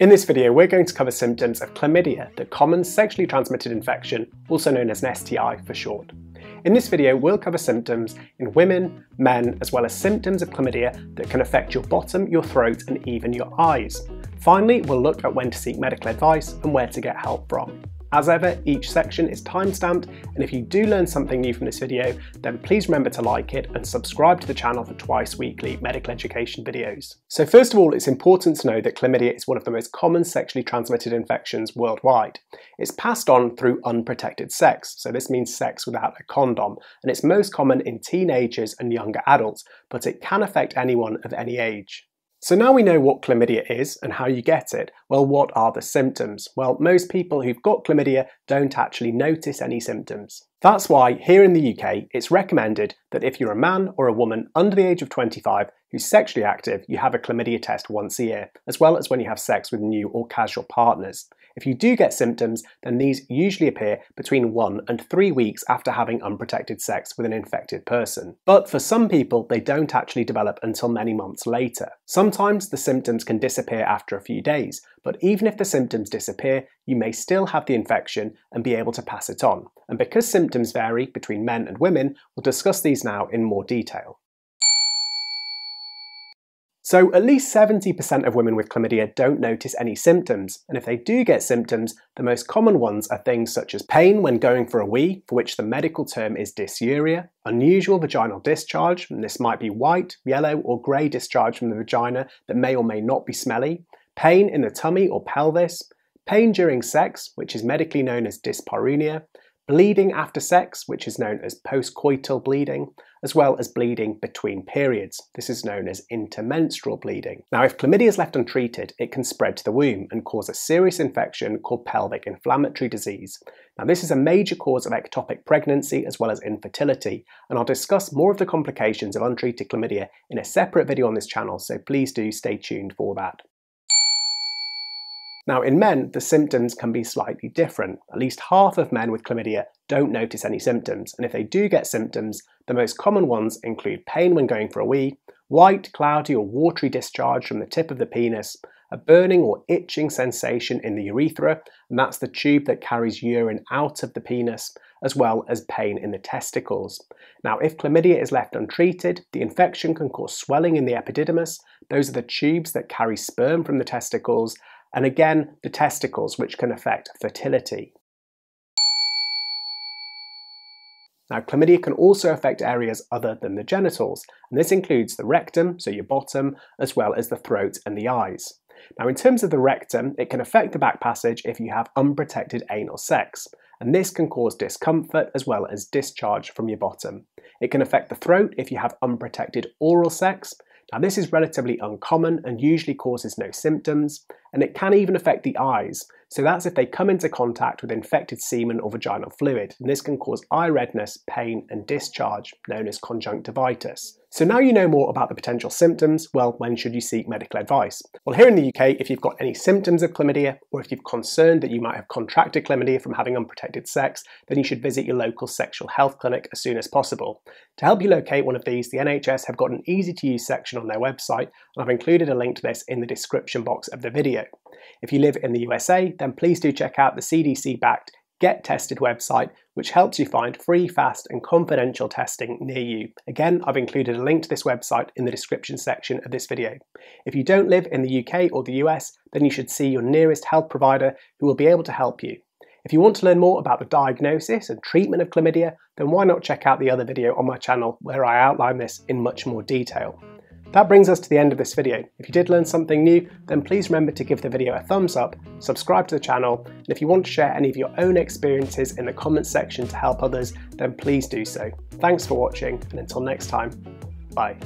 In this video, we're going to cover symptoms of chlamydia, the common sexually transmitted infection, also known as an STI for short. In this video, we'll cover symptoms in women, men, as well as symptoms of chlamydia that can affect your bottom, your throat, and even your eyes. Finally, we'll look at when to seek medical advice and where to get help from. As ever, each section is timestamped, and if you do learn something new from this video, then please remember to like it and subscribe to the channel for twice weekly medical education videos. So first of all, it's important to know that chlamydia is one of the most common sexually transmitted infections worldwide. It's passed on through unprotected sex, so this means sex without a condom, and it's most common in teenagers and younger adults, but it can affect anyone of any age. So now we know what chlamydia is and how you get it. Well, what are the symptoms? Well, most people who've got chlamydia don't actually notice any symptoms. That's why here in the UK, it's recommended that if you're a man or a woman under the age of 25 who's sexually active, you have a chlamydia test once a year, as well as when you have sex with new or casual partners. If you do get symptoms, then these usually appear between one and three weeks after having unprotected sex with an infected person. But for some people, they don't actually develop until many months later. Sometimes the symptoms can disappear after a few days, but even if the symptoms disappear, you may still have the infection and be able to pass it on. And because symptoms vary between men and women, we'll discuss these now in more detail. So at least 70% of women with chlamydia don't notice any symptoms, and if they do get symptoms, the most common ones are things such as pain when going for a wee, for which the medical term is dysuria, unusual vaginal discharge, and this might be white, yellow or grey discharge from the vagina that may or may not be smelly, pain in the tummy or pelvis, pain during sex, which is medically known as dyspareunia, bleeding after sex, which is known as postcoital bleeding, as well as bleeding between periods. This is known as intermenstrual bleeding. Now, if chlamydia is left untreated, it can spread to the womb and cause a serious infection called pelvic inflammatory disease. Now, this is a major cause of ectopic pregnancy as well as infertility, and I'll discuss more of the complications of untreated chlamydia in a separate video on this channel, so please do stay tuned for that. Now, in men, the symptoms can be slightly different. At least half of men with chlamydia don't notice any symptoms, and if they do get symptoms, the most common ones include pain when going for a wee, white, cloudy, or watery discharge from the tip of the penis, a burning or itching sensation in the urethra, and that's the tube that carries urine out of the penis, as well as pain in the testicles. Now, if chlamydia is left untreated, the infection can cause swelling in the epididymis. Those are the tubes that carry sperm from the testicles, and again, the testicles, which can affect fertility. Now, chlamydia can also affect areas other than the genitals, and this includes the rectum, so your bottom, as well as the throat and the eyes. Now, in terms of the rectum, it can affect the back passage if you have unprotected anal sex, and this can cause discomfort as well as discharge from your bottom. It can affect the throat if you have unprotected oral sex, now this is relatively uncommon and usually causes no symptoms, and it can even affect the eyes, so that's if they come into contact with infected semen or vaginal fluid, and this can cause eye redness, pain and discharge, known as conjunctivitis. So now you know more about the potential symptoms, well, when should you seek medical advice? Well, here in the UK, if you've got any symptoms of chlamydia, or if you're concerned that you might have contracted chlamydia from having unprotected sex, then you should visit your local sexual health clinic as soon as possible. To help you locate one of these, the NHS have got an easy to use section on their website, and I've included a link to this in the description box of the video. If you live in the USA, then please do check out the CDC backed Get Tested website, which helps you find free, fast, and confidential testing near you. Again, I've included a link to this website in the description section of this video. If you don't live in the UK or the US, then you should see your nearest health provider who will be able to help you. If you want to learn more about the diagnosis and treatment of chlamydia, then why not check out the other video on my channel where I outline this in much more detail. That brings us to the end of this video. If you did learn something new, then please remember to give the video a thumbs up, subscribe to the channel, and if you want to share any of your own experiences in the comments section to help others, then please do so. Thanks for watching, and until next time, bye.